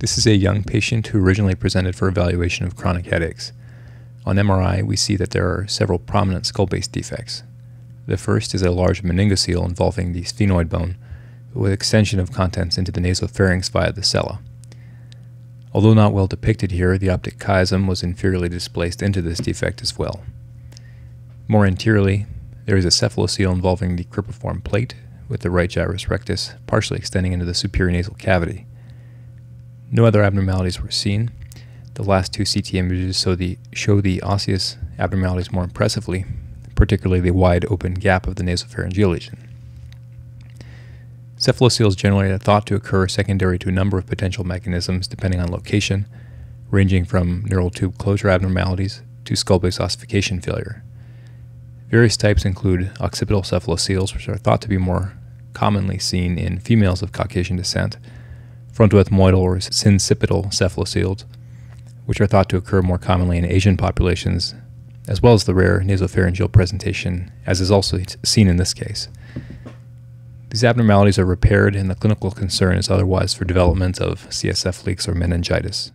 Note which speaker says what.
Speaker 1: This is a young patient who originally presented for evaluation of chronic headaches. On MRI, we see that there are several prominent skull base defects. The first is a large meningocele involving the sphenoid bone, with extension of contents into the nasopharynx via the sella. Although not well depicted here, the optic chiasm was inferiorly displaced into this defect as well. More anteriorly, there is a cephalocele involving the cribriform plate, with the right gyrus rectus partially extending into the superior nasal cavity. No other abnormalities were seen. The last two CT images show the, show the osseous abnormalities more impressively, particularly the wide open gap of the nasopharyngeal lesion. Cephaloceles generally are thought to occur secondary to a number of potential mechanisms depending on location, ranging from neural tube closure abnormalities to skull base ossification failure. Various types include occipital cephaloceles, which are thought to be more commonly seen in females of Caucasian descent, frontoethmoidal or sincipital cephaloceles, which are thought to occur more commonly in Asian populations, as well as the rare nasopharyngeal presentation, as is also seen in this case. These abnormalities are repaired, and the clinical concern is otherwise for development of CSF leaks or meningitis.